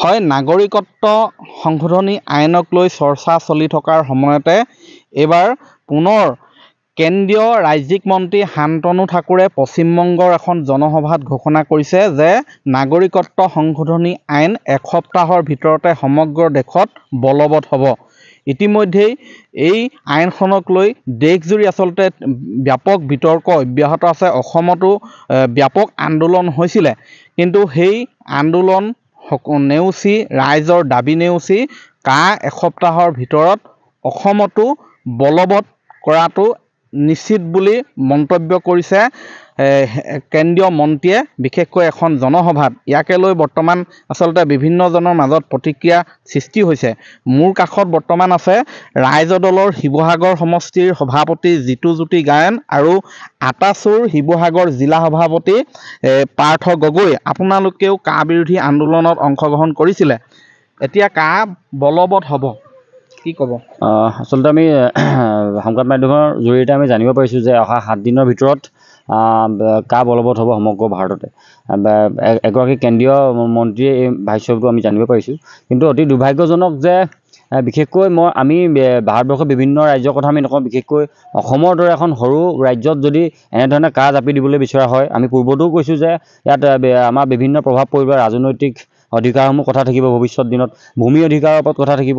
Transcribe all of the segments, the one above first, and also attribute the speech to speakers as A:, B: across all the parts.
A: হয় নাগৰিকত্ব সংশোধনী আইনক লৈ চৰ্চা চলি থকাৰ সময়তে এইবাৰ পুনৰ কেন্দ্ৰীয় ৰাজ্যিক মন্ত্ৰী শান্তনু ঠাকুৰে পশ্চিমবংগৰ এখন জনসভাত ঘোষণা কৰিছে যে নাগৰিকত্ব সংশোধনী আইন এসপ্তাহৰ ভিতৰতে সমগ্ৰ দেশত বলবৎ হ'ব। ইতিমধ্যেই এই আইনখনক লৈ দেশজুৰি আচলতে ব্যাপক বিতৰ্ক অব্যাহত আছে। অসমতো ব্যাপক আন্দোলন হৈছিলে। কিন্তু সেই আন্দোলন নেওচি ৰাইজৰ দাবী নেওচি কা এসপ্তাহৰ ভিতৰত অসমতো বলবৎ কৰাটো নিশ্চিত বুলি মন্তব্য কৰিছে। কেন্দ্ৰীয় মন্ত্ৰীয়ে বিশেষকৈ এখন জনসভাত ইয়াকে লৈ বৰ্তমান আচলতে বিভিন্নজনৰ মাজত প্ৰতিক্ৰিয়া সৃষ্টি হৈছে। মোৰ কাষত বৰ্তমান আছে ৰাইজ দলৰ শিৱসাগৰ সমষ্টিৰ সভাপতি জিতুজ্যোতি গায়ন আৰু আটাচুৰ শিৱসাগৰ জিলা সভাপতি পাৰ্থ গগৈ। আপোনালোকেও কা বিৰোধী আন্দোলনত অংশগ্ৰহণ কৰিছিলে। এতিয়া কা বলবৎ হ'ব। কি ক'ব?
B: আচলতে আমি সংবাদ মাধ্যমৰ জৰিয়তে আমি জানিব পাৰিছোঁ যে অহা সাতদিনৰ ভিতৰত কা বলবৎ হ'ব সমগ্ৰ ভাৰততে। এগৰাকী কেন্দ্ৰীয় মন্ত্ৰীয়ে এই ভাষ্যটো আমি জানিব পাৰিছোঁ। কিন্তু অতি দুৰ্ভাগ্যজনক যে বিশেষকৈ মই আমি ভাৰতবৰ্ষৰ বিভিন্ন ৰাজ্যৰ কথা আমি নকওঁ বিশেষকৈ অসমৰ দৰে এখন সৰু ৰাজ্যত যদি এনেধৰণে কা জাপি দিবলৈ বিচৰা হয় আমি পূৰ্বতেও কৈছোঁ যে ইয়াত আমাৰ বিভিন্ন প্ৰভাৱ পৰিব ৰাজনৈতিক অধিকাৰসমূহ কথা থাকিব ভৱিষ্যত দিনত ভূমি অধিকাৰৰ ওপৰত কথা থাকিব।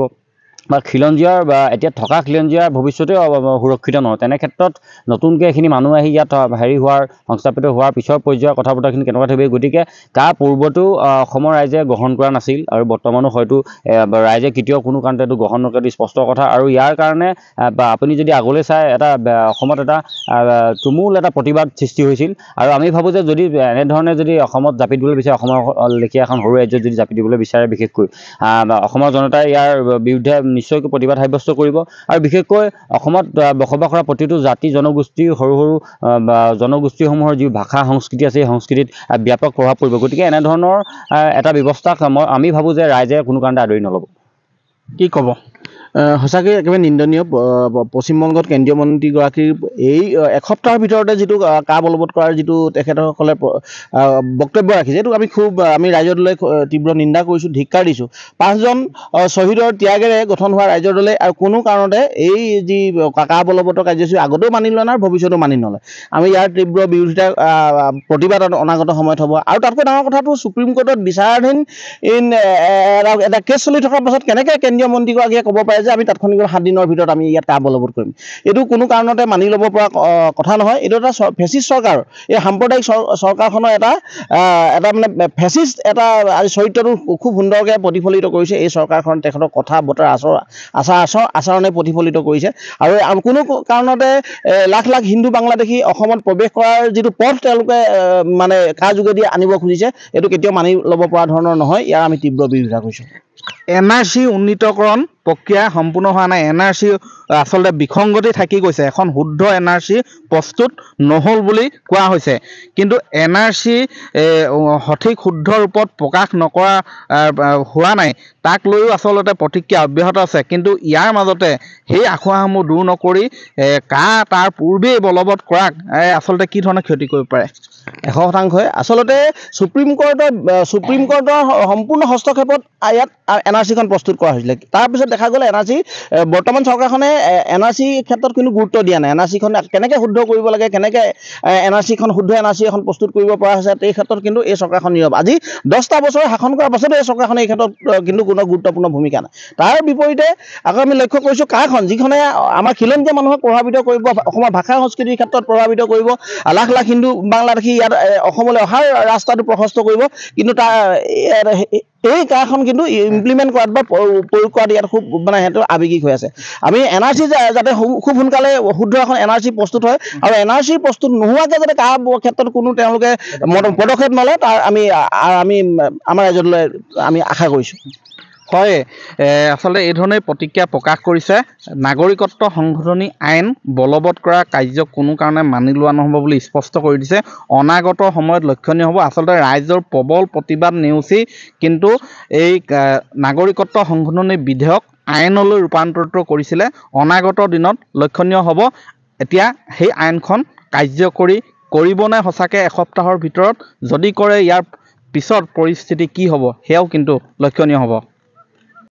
B: বা খিলঞ্জীয়াৰ বা এতিয়া থকা খিলঞ্জীয়াৰ ভৱিষ্যতে সুৰক্ষিত নহয়। তেনে ক্ষেত্ৰত নতুনকৈ এইখিনি মানুহ আহি ইয়াত হেৰি হোৱাৰ সংস্থাপিত হোৱাৰ পিছৰ পৰ্যায়ৰ কথা বতৰাখিনি কেনেকুৱা থাকিব গতিকে তাৰ পূৰ্বতো অসমৰ ৰাইজে গ্ৰহণ কৰা নাছিল আৰু বৰ্তমানো হয়তো ৰাইজে কেতিয়াও কোনো কাৰণতে এইটো গ্ৰহণ নকৰে স্পষ্ট কথা। আৰু ইয়াৰ কাৰণে আপুনি যদি আগলৈ চাই এটা অসমত এটা তুমুল এটা প্ৰতিবাদ সৃষ্টি হৈছিল। আৰু আমি ভাবোঁ যে যদি এনেধৰণে যদি অসমত জাপি দিবলৈ বিচাৰে অসমৰ লেখীয়া এখন সৰু ৰাজ্যত যদি জাপি দিবলৈ বিচাৰে বিশেষকৈ অসমৰ জনতাই ইয়াৰ বিৰুদ্ধে নিশ্চয়কৈ প্ৰতিবাদ সাব্যস্ত কৰিব। আৰু বিশেষকৈ অসমত বসবাস কৰা প্ৰতিটো জাতি জনগোষ্ঠী সৰু সৰু জনগোষ্ঠীসমূহৰ যি ভাষা সংস্কৃতি আছে সেই সংস্কৃতিত ব্যাপক প্ৰভাৱ পৰিব। গতিকে এনেধৰণৰ এটা ব্যৱস্থাক মই আমি ভাবোঁ যে ৰাইজে কোনো কাৰণতে আদৰি নল'ব।
A: কি ক'ব? সঁচাকৈ একেবাৰে নিন্দনীয় পশ্চিমবংগত কেন্দ্ৰীয় মন্ত্ৰীগৰাকীৰ এই এসপ্তাহৰ ভিতৰতে যিটো কা বলবৎ কৰাৰ যিটো তেখেতসকলে বক্তব্য ৰাখিছে এইটো আমি খুব আমি ৰাইজৰ দলে তীব্ৰ নিন্দা কৰিছোঁ ধিক্কাৰ দিছোঁ। পাঁচজন শ্বহীদৰ ত্যাগেৰে গঠন হোৱা ৰাইজৰ দলে আৰু কোনো কাৰণতে এই যি কা বলবৎৰ কাৰ্যসূচী আগতেও মানি লোৱা নাই ভৱিষ্যতেও মানি নলয়। আমি ইয়াৰ তীব্ৰ বিৰোধিতা প্ৰতিবাদ অনাগত সময়ত হ'ব। আৰু তাতকৈ ডাঙৰ কথাটো সুপ্ৰিম কোৰ্টত বিচাৰাধীন এটা কেছ চলি থকাৰ পাছত কেনেকৈ কেন্দ্ৰীয় মন্ত্ৰীগৰাকীয়ে ক'ব পাৰে যে আমি তাৎক্ষণিকভাৱে সাত দিনৰ ভিতৰত আমি ইয়াত কা বলবৎ কৰিম। এইটো কোনো কাৰণতে মানি ল'ব পৰা কথা নহয়। এইটো এটা ফেচিষ্ট চৰকাৰ। এই সাম্প্ৰদায়িক চৰকাৰখনৰ এটা এটা মানে ফেচিষ্ট এটা আজি চৰিত্ৰটো খুব সুন্দৰকৈ প্ৰতিফলিত কৰিছে। এই চৰকাৰখন তেখেতৰ কথা বতৰা আচৰ আচাৰ আচৰ আচৰণে প্ৰতিফলিত কৰিছে। আৰু কোনো কাৰণতে লাখ লাখ হিন্দু বাংলাদেশী অসমত প্ৰৱেশ কৰাৰ যিটো পথ তেওঁলোকে মানে কাৰ যোগেদি আনিব খুজিছে এইটো কেতিয়াও মানি ল'ব পৰা ধৰণৰ নহয়। ইয়াৰ আমি তীব্ৰ বিৰোধিতা কৰিছোঁ। এন আৰ চি উন্নীতকৰণ প্ৰক্ৰিয়া সম্পূৰ্ণ হোৱা নাই। এন আৰ চি আচলতে বিসংগতি থাকি গৈছে। এখন শুদ্ধ এন আৰ চি প্ৰস্তুত নহ'ল বুলি কোৱা হৈছে। কিন্তু এন আৰ চি সঠিক শুদ্ধ ৰূপত প্ৰকাশ নকৰা হোৱা নাই। তাক লৈও আচলতে প্ৰতিক্ৰিয়া অব্যাহত আছে। কিন্তু ইয়াৰ মাজতে সেই আখুৱাসমূহ দূৰ নকৰি কা তাৰ পূৰ্বেই বলবৎ কৰাক আচলতে কি ধৰণে ক্ষতি কৰিব পাৰে? এশ শতাংশই আচলতে সুপ্ৰিম কোৰ্টৰ সুপ্ৰিম কোৰ্টৰ সম্পূৰ্ণ হস্তক্ষেপত ইয়াত এন আৰ চিখন প্ৰস্তুত কৰা হৈছিলে। তাৰপিছত দেখা গ'ল এন আৰ চি বৰ্তমান চৰকাৰখনে এন আৰ চি ক্ষেত্ৰত কোনো গুৰুত্ব দিয়া নাই। এন আৰ চিখন কেনেকৈ শুদ্ধ কৰিব লাগে কেনেকৈ এন আৰ চিখন শুদ্ধ এন আৰ চি এখন প্ৰস্তুত কৰিব পৰা হৈছে এই ক্ষেত্ৰত কিন্তু এই চৰকাৰখন নীৰৱ আজি দহটা বছৰ শাসন কৰাৰ পাছতো এই চৰকাৰখনে এই ক্ষেত্ৰত কিন্তু কোনো গুৰুত্বপূৰ্ণ ভূমিকা নাই। তাৰ বিপৰীতে আকৌ আমি লক্ষ্য কৰিছোঁ কাখন যিখনে আমাৰ খিলঞ্জীয়া মানুহক প্ৰভাৱিত কৰিব অসমৰ ভাষা সংস্কৃতিৰ ক্ষেত্ৰত প্ৰভাৱিত কৰিব লাখ লাখ হিন্দু বাংলাদেশী ইয়াত অসমলৈ অহাৰ ৰাস্তাটো প্ৰশস্ত কৰিব। কিন্তু তাৰ এই কাখন কিন্তু ইমপ্লিমেণ্ট কৰাত বা প্ৰয়োগ কৰাত ইয়াত খুব মানে সিহঁতৰ আৱেগিক হৈ আছে। আমি এন আৰ চি যাতে খুব সোনকালে শুদ্ধ এখন এন আৰ চি প্ৰস্তুত হয় আৰু এন আৰ চি প্ৰস্তুত নোহোৱাকৈ যাতে কাৰ ক্ষেত্ৰত কোনো তেওঁলোকে পদক্ষেপ নলয় তাৰ আমি আমি আমাৰ ৰাজ্যলৈ আমি আশা কৰিছোঁ। হয় আচলতে এই ধৰণে প্ৰতিক্ৰিয়া প্ৰকাশ কৰিছে। নাগৰিকত্ব সংশোধনী আইন বলবৎ কৰা কাৰ্য কোনো কাৰণে মানি লোৱা নহ'ব বুলি স্পষ্ট কৰি দিছে। অনাগত সময়ত লক্ষণীয় হ'ব আচলতে ৰাইজৰ প্ৰবল প্ৰতিবাদ নেওচি কিন্তু এই নাগৰিকত্ব সংশোধনী বিধেয়ক আইনলৈ ৰূপান্তৰিত কৰিছিলে। অনাগত দিনত লক্ষণীয় হ'ব এতিয়া সেই আইনখন কাৰ্যকৰী কৰিবনে সঁচাকৈ এসপ্তাহৰ ভিতৰত যদি কৰে ইয়াৰ
C: পিছত পৰিস্থিতি কি হ'ব সেয়াও কিন্তু লক্ষণীয় হ'ব।